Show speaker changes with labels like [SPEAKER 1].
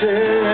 [SPEAKER 1] say